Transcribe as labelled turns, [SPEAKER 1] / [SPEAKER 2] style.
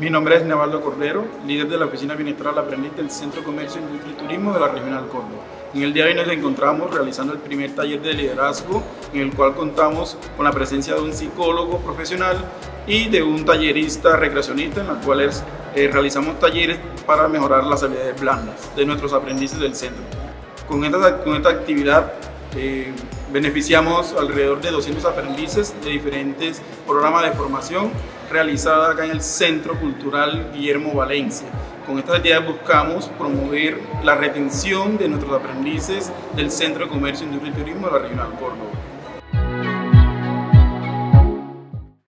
[SPEAKER 1] Mi nombre es Nevaldo Cordero, líder de la Oficina Bienestar Aprendiz del Centro Comercio, Industria y Turismo de la Regional Córdoba. En el día de hoy nos encontramos realizando el primer taller de liderazgo en el cual contamos con la presencia de un psicólogo profesional y de un tallerista recreacionista en los cuales eh, realizamos talleres para mejorar las habilidades blandas de nuestros aprendices del centro. Con esta, con esta actividad eh, beneficiamos alrededor de 200 aprendices de diferentes programas de formación realizada acá en el Centro Cultural Guillermo Valencia. Con esta actividad buscamos promover la retención de nuestros aprendices del Centro de Comercio, Industria y Turismo de la Regional Córdoba.